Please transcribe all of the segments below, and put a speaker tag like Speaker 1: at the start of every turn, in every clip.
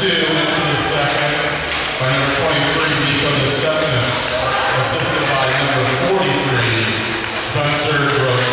Speaker 1: two into the second by number 23, Nico Stephens, assisted by number 43, Spencer Gross.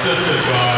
Speaker 1: Assisted by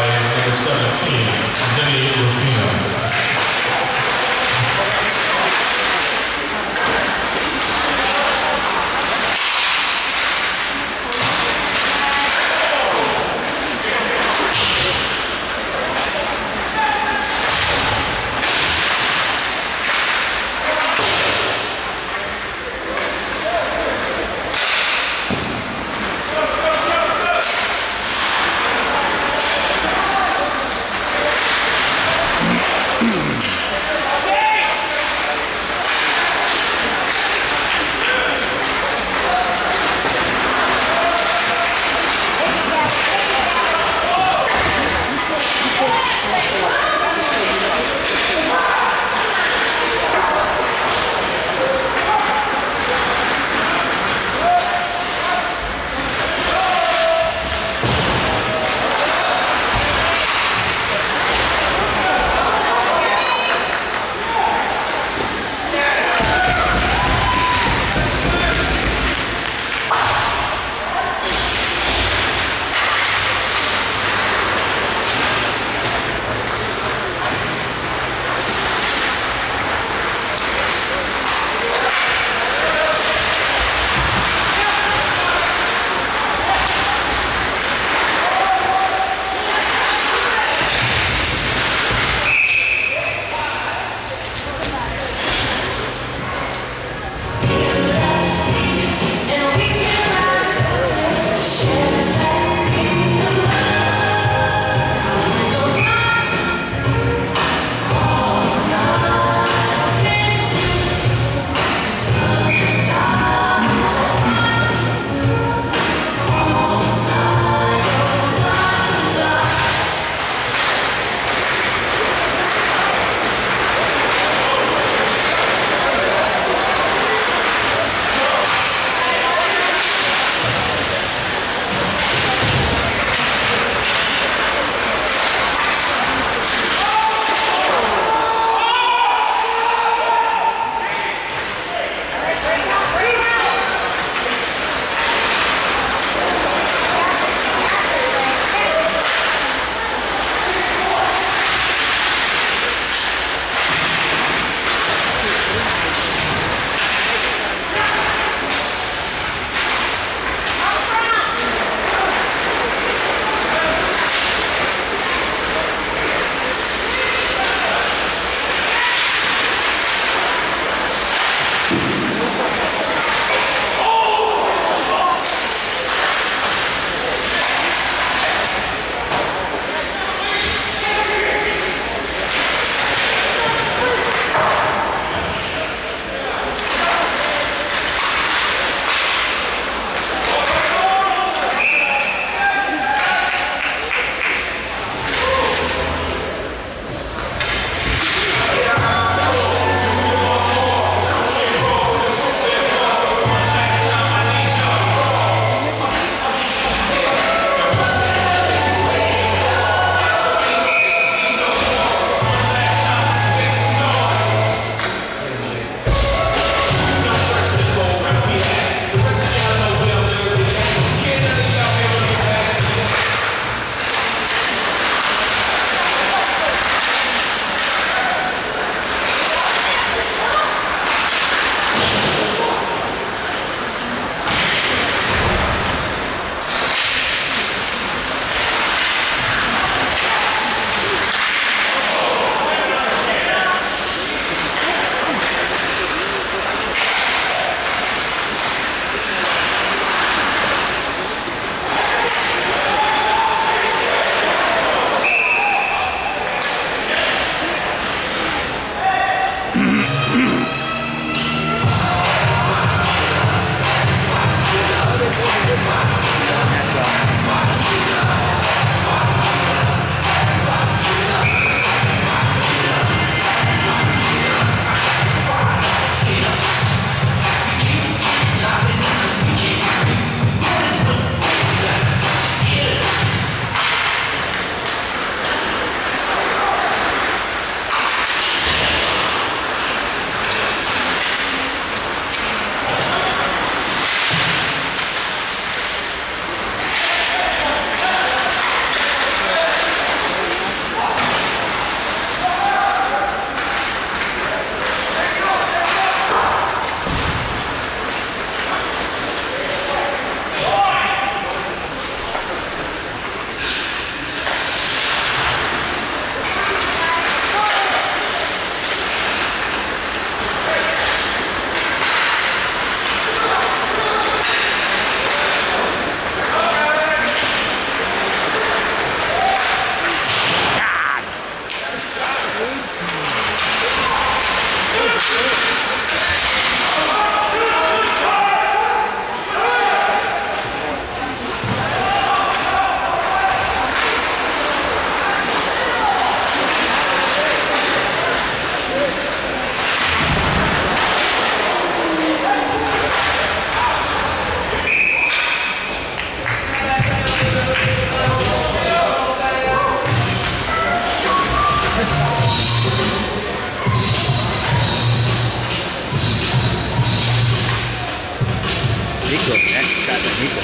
Speaker 1: Nico, that, God, that Nico.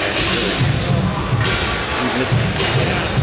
Speaker 1: He's missing.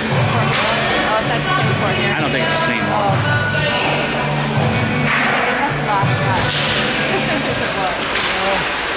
Speaker 2: Oh.
Speaker 1: I don't think it's the same one.
Speaker 3: Oh.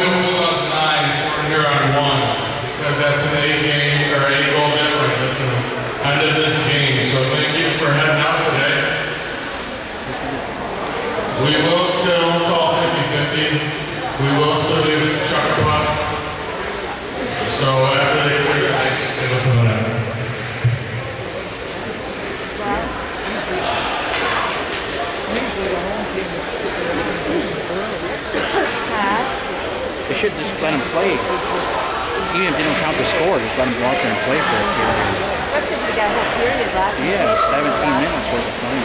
Speaker 1: Romeo Bulldogs nine, Port Huron one, because that's an eight game or eight goal difference. That's the end of this game. So thank you for heading out today. We will still call 50-50. We will still do
Speaker 3: should just let them play. Even if they don't count the score, just let them go out there and play for a period.
Speaker 2: Especially if got a whole period.
Speaker 3: Yeah, 17 minutes worth of playing.